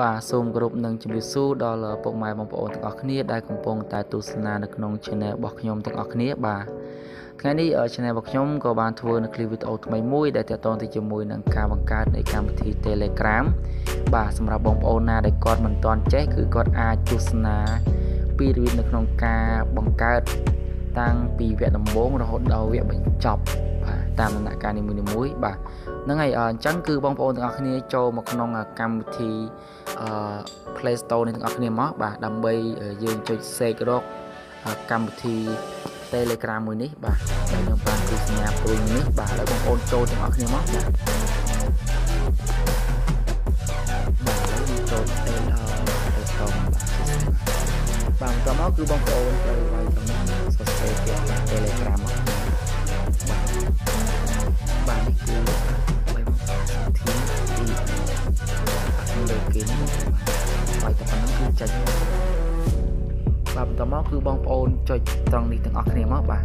បាទសូមគោរពនឹងជម្រាបសួរដល់ពុកម៉ែបងប្អូនទាំងអស់គ្នាដែលកំពុងតែទស្សនានៅក្នុង Channel របស់ខ្ញុំទាំងអស់គ្នាបាទថ្ងៃនេះ Channel របស់ខ្ញុំក៏បានធ្វើនៅ clip វីដេអូថ្មីមួយដែលទាក់ទងទៅជាមួយនឹងការបង្កើតនៃកម្មវិធី Telegram បាទសម្រាប់បងប្អូនណាដែលគាត់មិនទាន់ចេះគឺគាត់អាចទស្សនាពីរបៀបនៅក្នុងការបង្កើតតាំងពីវគ្គដំបូងរហូតដល់វគ្គបញ្ចប់បាទ តាមដំណាក់កាលនីមួយៗបាទហ្នឹងហើយអញ្ចឹងគឺបងប្អូនទាំងអស់គ្នាចូលមកក្នុងកម្មវិធីអឺ Play Store នេះទាំងអស់គ្នាមកបាទដើម្បីយើងចុចសេករកកម្មវិធី Telegram មួយនេះបាទដែលខ្ញុំបានគឺសញ្ញាព្រុញនេះបាទហើយបងប្អូនចូលទាំងអស់គ្នាមកបាទបាទហើយចូល Play Store បាទបាទបន្តមកគឺបងប្អូនត្រូវវាយត្រង់នេះសរសេរពាក្យ Telegram មក គឺបងប្អូនចុចត្រង់នេះទាំងអស់គ្នាមកបាទ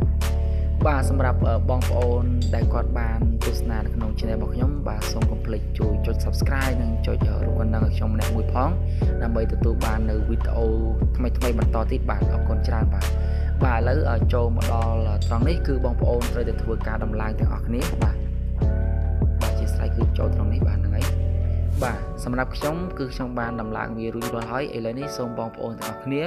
បាទសម្រាប់បងប្អូនដែលគាត់បានទស្សនានៅក្នុង channel របស់ខ្ញុំបាទសូមកុំភ្លេចជួយចុច Subscribe និងចុចរូបកណ្ដឹងឲ្យខ្ញុំម្នាក់មួយផងដើម្បីទទួលបាននៅវីដេអូថ្មីៗបន្តទៀតបាទអរគុណច្រើនបាទបាទឥឡូវចូលមកដល់ត្រង់នេះគឺបងប្អូនត្រូវតែធ្វើការដំឡើងទាំងអស់គ្នាបាទបាទជាស្រ័យគឺចូលត្រង់នេះបាទហ្នឹងហើយ បាទសម្រាប់ខ្ញុំគឺខ្ញុំបានដំឡើងវារួចរាល់ហើយឥឡូវនេះសូមបងប្អូនទាំងអស់គ្នា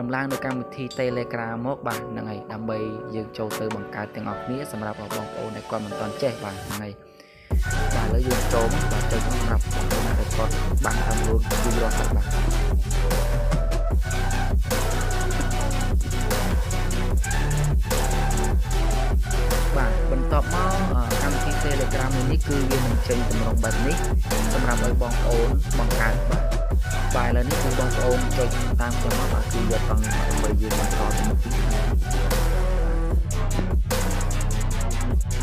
ដំឡើងនៅកម្មវិធី Telegram មកបាទហ្នឹងហើយដើម្បីយើងចូលទៅបង្កើតទាំងអស់គ្នាសម្រាប់បងប្អូនដែលគាត់មិនទាន់ចេះបាទហ្នឹងហើយបាទឥឡូវយើងចូលមកបាទចូលសម្រាប់បងប្អូនដែលគាត់បានតាមរូបគឺរស់ហើយបាទបាទ គឺវានឹងចេញតម្រងបែបនេះសម្រាប់ឲ្យបងប្អូនបង្កើតបាទបាទឥឡូវនេះគឺបងប្អូនចុចតាមខ្ញុំមកបាទគឺយកត្រង់ដើម្បីយើងបន្តទៅមុខទៀត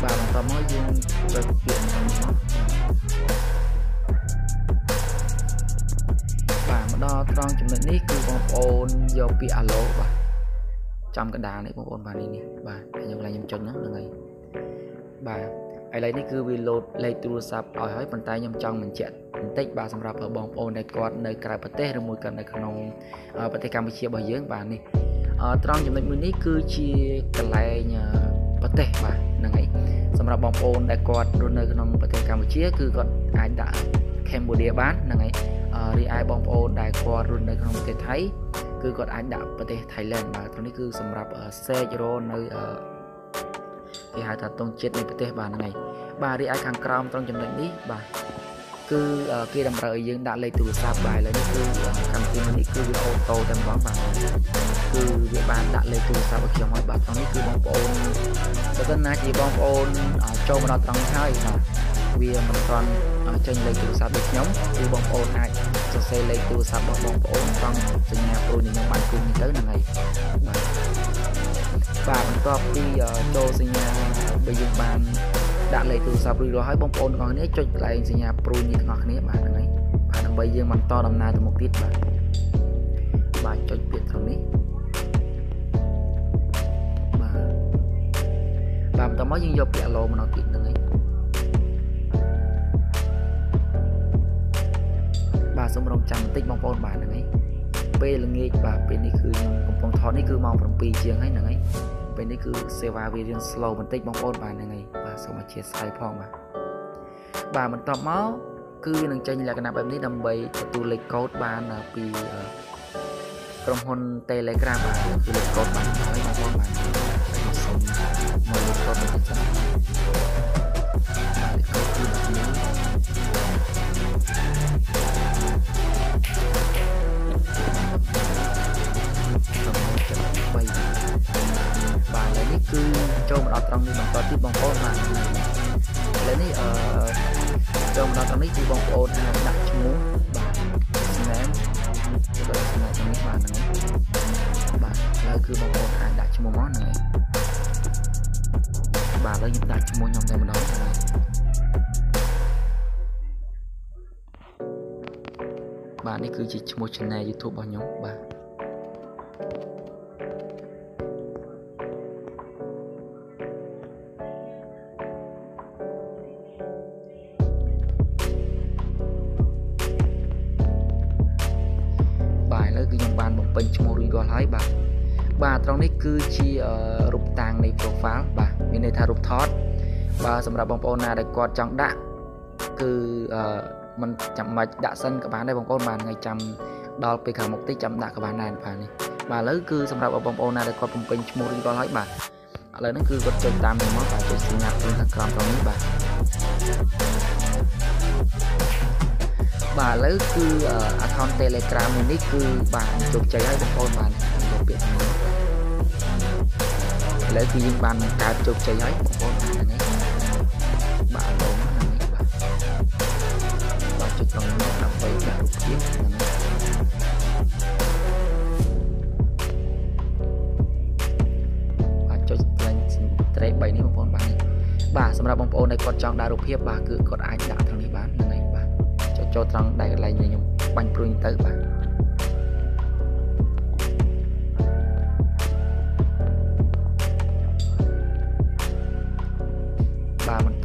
បាទបន្តមកយើងចុចពាក្យនេះមកបាទមកដល់ត្រង់ចំណុចនេះគឺបងប្អូនយកពាក្យ allo បាទចំកណ្ដាលនេះបងប្អូនបាទនេះនេះបាទខ្ញុំឡើងខ្ញុំចុចហ្នឹងហ្នឹងហើយបាទ ឥឡូវនេះគឺវាលោតលេខទូរស័ព្ទឲ្យហើយប៉ុន្តែខ្ញុំចង់បញ្ជាក់បន្តិចបាទសម្រាប់បងប្អូនដែលគាត់នៅក្រៅប្រទេសឬមួយក៏នៅក្នុងប្រទេសកម្ពុជារបស់យើងបាទនេះត្រង់ចំណុចមួយនេះគឺជាកន្លែងប្រទេសបាទហ្នឹងហើយសម្រាប់បងប្អូនដែលគាត់រស់នៅក្នុងប្រទេសកម្ពុជាគឺគាត់អាចដាក់ Cambodia បានហ្នឹងហើយរីឯបងប្អូនដែលគាត់រស់នៅក្នុងប្រទេសថៃគឺគាត់អាចដាក់ប្រទេស Thailand បាទត្រង់នេះគឺសម្រាប់ search រនៅ គេហៅថាតងជាតិនៃប្រទេសបាទហ្នឹងហើយបាទរីឯខាងក្រោមត្រង់ចំណុចនេះបាទគឺគេតម្រូវឲ្យយើងដាក់លេខទូរស័ព្ទបាទឥឡូវនេះគឺកម្មវិធីនេះគឺវាអូតូតែម្ដងបាទគឺវាបានដាក់លេខទូរស័ព្ទឲ្យខ្ញុំហើយបាទត្រង់នេះគឺបងប្អូនបើសិនណាជាបងប្អូនចូលមកដល់ត្រង់នេះហើយបាទ វាមិនទាន់ចេញលេខទូរស័ព្ទដូចខ្ញុំគឺបងប្អូនអាចសរសេរលេខទូរស័ព្ទរបស់បងប្អូនត្រង់សញ្ញាប្រូនេះខ្ញុំបានគុំនេះទៅហ្នឹងហើយបាទបាទបន្ទាប់ពីចូលសញ្ញាបើយើងបានដាក់លេខទូរស័ព្ទរួចរាល់ហើយបងប្អូនទាំងអស់គ្នាចុចកន្លែងសញ្ញាព្រួយនេះទាំងអស់គ្នាបាទហ្នឹងហើយបាទដើម្បីយើងបន្តដំណើរទៅមុខទៀតបាទបាទចុចពាក្យត្រង់នេះបាទបាទបន្តមកយើងយកពាក្យ allo មកដល់ទៀតហ្នឹង សូមរងចាំបន្តិចបងប្អូនបាទហ្នឹងហើយពេលល្ងាចបាទពេលនេះគឺខ្ញុំកំពុងថតនេះគឺម៉ោង7ជាងហើយហ្នឹងហើយពេលនេះគឺសេវាវារៀង slow បន្តិចបងប្អូនបាទហ្នឹងហើយបាទសូមអធិស្ឋានផងបាទបាទបន្ទាប់មកគឺវានឹងចេញលក្ខណៈបែបនេះដើម្បីទទួលលេខកូដបានពីក្រុមហ៊ុន Telegram បាទគឺលេខកូដបានហើយបងប្អូនបាទសូមមើលលេខកូដបន្តិចសិន បន្តទៀតបងប្អូនបាទឥឡូវនេះអឺចូលមកដល់ត្រង់នេះគឺបងប្អូនអាចដាក់ឈ្មោះបាទ name ចូលដល់ចំណុចនេះបាទហ្នឹងបាទឥឡូវគឺបងប្អូនអាចដាក់ឈ្មោះមកហ្នឹងបាទឥឡូវខ្ញុំដាក់ឈ្មោះខ្ញុំតែម្ដងហ្នឹងបាទនេះគឺជាឈ្មោះ channel YouTube របស់ខ្ញុំបាទ ត្រង់នេះគឺជារូបតាំងនៃ profile បាទមានន័យថារូបថតបាទសម្រាប់បងប្អូនណាដែលគាត់ចង់ដាក់គឺអឺมันចាំបាច់ដាក់សិនក៏បានដែរបងប្អូនបានថ្ងៃចាំដល់ពេលខាងមុខតិចចាំដាក់ក៏បានដែរបាទនេះបាទឥឡូវគឺសម្រាប់បងប្អូនណាដែលគាត់បំពេញឈ្មោះរួចរាល់ហើយបាទឥឡូវហ្នឹងគឺគាត់ចុចតាមនេះមកបាទចុចសញ្ញាព្រីខាងក្រោមត្រង់នេះបាទបាទឥឡូវគឺ account Telegram នេះគឺបានជោគជ័យហើយបងប្អូនបានយកពាក្យនេះ ឥឡូវគឺយើងបានកើតជោគជ័យហើយបងប្អូនហ្នឹងហើយបាទឡូហ្នឹងហើយបាទបាទចុចត្រង់នេះដើម្បីដាក់រូបភាពហ្នឹងបាទចុច blank trace 3នេះបងប្អូនបាទបាទសម្រាប់បងប្អូនដែលគាត់ចង់ដាក់រូបភាពបាទគឺគាត់អាចដាក់ត្រង់នេះបានហ្នឹងហើយចូលត្រង់ដែលកន្លែងនេះខ្ញុំបាញ់ព្រួយទៅបាទ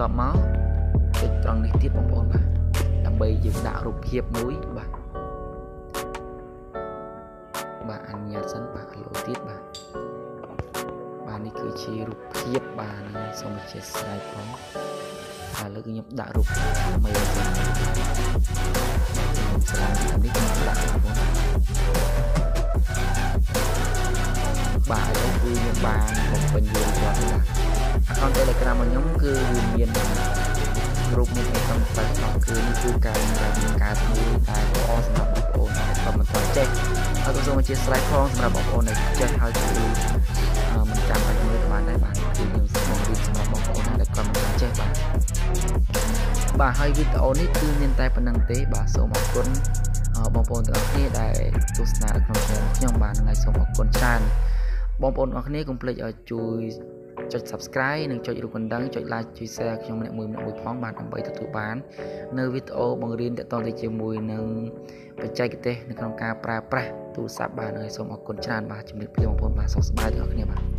បាទបន្ទាប់មកចុចត្រង់នេះទៀតបងប្អូនបាទដើម្បីយើងដាក់រូបភាពមួយបាទបាទអនុញ្ញាតសិនបាទឡូទៀតបាទបាទនេះគឺជារូបភាពបាទនឹងសូមអធិស្ឋានផងបាទលើកខ្ញុំដាក់រូបមេសិនខ្ Telegram របស់ខ្ញុំគឺវាមានរូបនេះក្នុងតែនោះគឺនេះគឺការដែលមានការធ្វើតែល្អសម្រាប់បងប្អូនដែលគាត់មិនទាន់ចេះហើយក៏សូមអធិស្ឋានផងសម្រាប់បងប្អូនដែលចេះហើយគឺមិនចាំបាច់មើលក៏បានដែរបាទគឺខ្ញុំសូមបង្រៀនសម្រាប់បងប្អូនដែលគាត់មិនចេះបាទបាទហើយវីដេអូនេះគឺមានតែប៉ុណ្្នឹងទេបាទសូមអរគុណបងប្អូនទាំងអស់គ្នាដែលទស្សនានៅក្នុង channel ខ្ញុំបាទថ្ងៃសូមអរគុណច្រើនបងប្អូនទាំងអស់គ្នាកុំភ្លេចឲ្យជួយ ចុច Subscribe និងចុចរូបកណ្ដឹងចុច Like ជួយ Share ខ្ញុំម្នាក់មួយម្នាក់មួយផងបាទដើម្បីទទួលបាន នៅវីដេអូបង្រៀនទាក់ទងទៅជាមួយនឹងបច្ចេកទេសនៅក្នុងការប្រើប្រាស់ទូរស័ព្ទបាទហើយសូមអរគុណច្រើនបាទជំរាបលាបងប្អូនបាទសុខសប្បាយទាំងអស់គ្នាបាទ